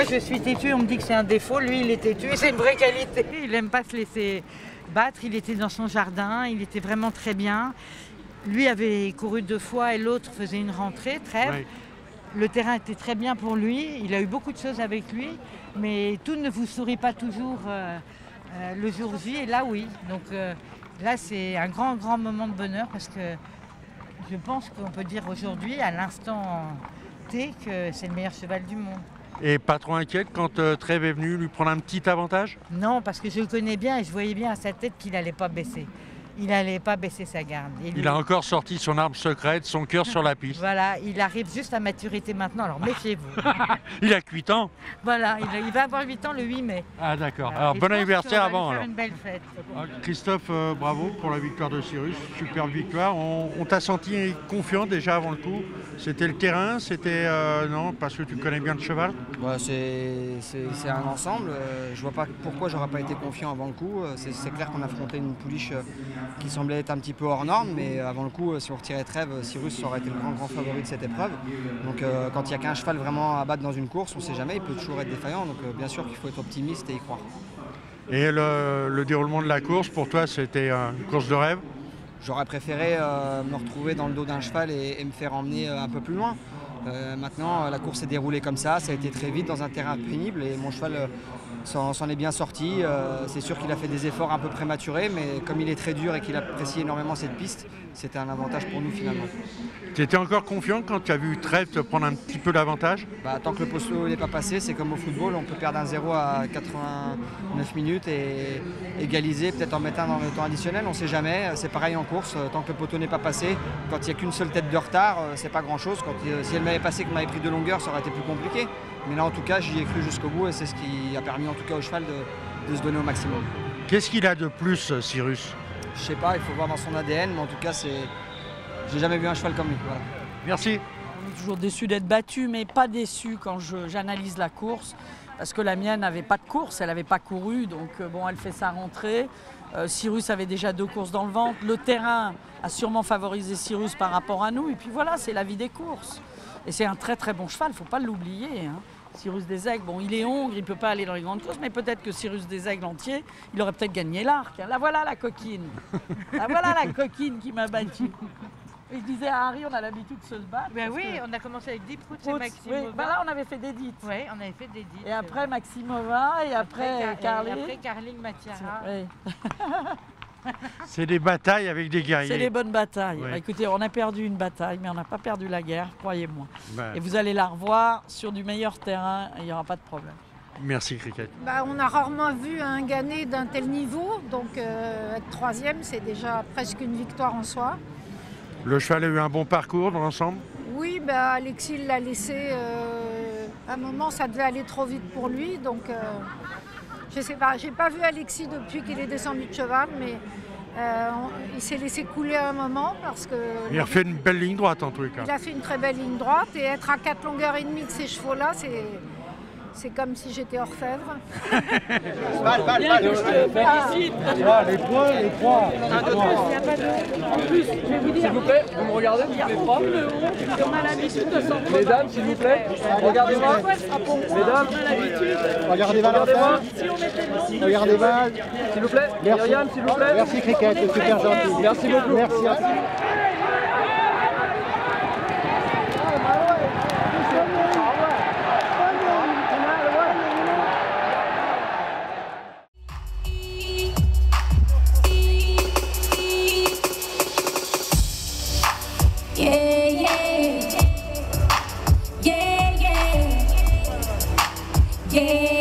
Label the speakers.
Speaker 1: je suis têtu, on me dit que c'est un défaut. Lui, il est têtu c'est une vraie qualité. Il n'aime pas se laisser battre. Il était dans son jardin, il était vraiment très bien. Lui avait couru deux fois et l'autre faisait une rentrée, trêve.
Speaker 2: Oui.
Speaker 1: Le terrain était très bien pour lui. Il a eu beaucoup de choses avec lui, mais tout ne vous sourit pas toujours euh, euh, le jour J. Et là, oui. Donc euh, là, c'est un grand, grand moment de bonheur parce que je pense qu'on peut dire aujourd'hui, à l'instant T, que c'est le meilleur cheval du monde.
Speaker 2: Et pas trop inquiète quand euh, Trèves est venu lui prendre un petit avantage?
Speaker 1: Non, parce que je le connais bien et je voyais bien à sa tête qu'il n'allait pas baisser. Il n'allait pas baisser sa garde. Et
Speaker 2: Il a encore sorti son arme secrète, son cœur sur la piste.
Speaker 1: Voilà, il arrive juste à maturité maintenant, alors méfiez-vous.
Speaker 2: Il a 8 ans
Speaker 1: voilà, il, il va avoir 8 ans le 8 mai.
Speaker 2: Ah d'accord. Alors bon anniversaire avant
Speaker 1: faire
Speaker 2: alors.
Speaker 1: une belle fête.
Speaker 2: Ah, Christophe, euh, bravo pour la victoire de Cyrus. Superbe victoire. On, on t'a senti confiant déjà avant le coup? C'était le terrain, c'était euh, non parce que tu connais bien le cheval?
Speaker 3: Ouais, c'est un ensemble. Euh, je vois pas pourquoi j'aurais pas été confiant avant le coup. Euh, C'est c'est clair qu'on affrontait une pouliche euh, qui semblait être un petit peu hors norme, mais euh, avant le coup, euh, si on retirait Trèves, euh, Cyrus aurait été le grand grand favori de cette épreuve. Donc euh, quand il n'y a qu'un cheval vraiment à battre dans une course, on ne sait jamais, il peut toujours être défaillant. Donc euh, bien sûr qu'il faut être optimiste et y croire.
Speaker 2: Et le, le déroulement de la course pour toi c'était une course de rêve?
Speaker 3: J'aurais préféré euh, me retrouver dans le dos d'un cheval et, et me faire emmener un peu plus loin. Euh, maintenant, la course s'est déroulée comme ça, ça a été très vite dans un terrain pénible et mon cheval euh, s'en est bien sorti. Euh, c'est sûr qu'il a fait des efforts un peu prématurés, mais comme il est très dur et qu'il apprécie énormément cette piste, c'était un avantage pour nous finalement.
Speaker 2: Tu étais encore confiant quand tu as vu Trèves te prendre un petit peu l'avantage?
Speaker 3: Bah, tant que le posto n'est pas passé, c'est comme au football, on peut perdre un 0 à 89 minutes et égaliser, peut-être en mettre un dans le temps additionnel, on ne sait jamais. C'est pareil en course, tant que le poteau n'est pas passé, quand il n'y a qu'une seule tête de retard, c'est pas grand-chose. Quand, Si elle m'avait passé, que m'avait pris de longueur, ça aurait été plus compliqué. Mais là, en tout cas, j'y ai cru jusqu'au bout et c'est ce qui a permis en tout cas au cheval de, de se donner au maximum.
Speaker 2: Qu'est-ce qu'il a de plus, euh, Cyrus?
Speaker 3: Je sais pas, il faut voir dans son ADN, mais en tout cas, c'est... j'ai jamais vu un cheval comme lui. voilà.
Speaker 2: Merci.
Speaker 4: On est toujours déçu d'être battu, mais pas déçu quand j'analyse la course. Parce que la mienne n'avait pas de course, elle n'avait pas couru. Donc euh, bon, elle fait sa rentrée. Euh, Cyrus avait déjà deux courses dans le ventre. Le terrain a sûrement favorisé Cyrus par rapport à nous. Et puis voilà, c'est la vie des courses. Et c'est un très très bon cheval, il ne faut pas l'oublier. hein. Cyrus des Aigles, bon, il est hongre, il ne peut pas aller dans les grandes courses, mais peut-être que Cyrus des Aigles entier, il aurait peut-être gagné l'arc. hein. La voilà la coquine. La voilà la coquine qui m'a battu. Et je disais à Harry, on a l'habitude de se battre.
Speaker 1: Ben oui,
Speaker 4: que-
Speaker 1: on a commencé avec 10 proutes, Maxime.
Speaker 4: oui, bah là, on avait fait des dites.
Speaker 1: Oui, on avait fait des dits.
Speaker 4: Et après Maximova et après,
Speaker 1: Car-
Speaker 4: Carly.
Speaker 1: et après Carling Matiara.
Speaker 4: Oui.
Speaker 2: C'est des batailles avec des guerriers.
Speaker 4: C'est les bonnes batailles.
Speaker 2: Ouais.
Speaker 4: Bah, écoutez, on a perdu une bataille, mais on n'a pas perdu la guerre, croyez-moi.
Speaker 2: Ben,
Speaker 4: Et vous allez la revoir sur du meilleur terrain, et il n'y aura pas de problème.
Speaker 2: Merci Cricket.
Speaker 5: Bah, on a rarement vu un gagné d'un tel niveau, donc euh, être troisième, c'est déjà presque une victoire en soi.
Speaker 2: Le cheval a eu un bon parcours dans l'ensemble.
Speaker 5: Oui, bah, Alexis l'a laissé. euh, à un moment, ça devait aller trop vite pour lui, donc euh, je sais pas. J'ai pas vu Alexis depuis qu'il est descendu de cheval, mais euh, on- il s'est laissé couler à un moment parce que
Speaker 2: Il a fait une belle ligne droite en tous les cas.
Speaker 5: il a fait une très belle ligne droite et être à 4 longueurs et demie de ces chevaux-là, c'est c'est comme si j'étais orfèvre.
Speaker 4: Je te félicite.
Speaker 6: les points, les trois.
Speaker 7: S'il vous plaît, vous me regardez, vous
Speaker 4: l'habitude de s'en
Speaker 7: Mesdames, s'il vous plaît, regardez-moi. Mesdames,
Speaker 6: Regardez Valentin.
Speaker 4: Si on mettait le nom de
Speaker 6: Regardez Val.
Speaker 7: s'il vous plaît. Myriam, s'il vous plaît.
Speaker 6: Merci Cricket, c'est super gentil.
Speaker 7: Merci beaucoup.
Speaker 6: Merci à
Speaker 8: Yeah.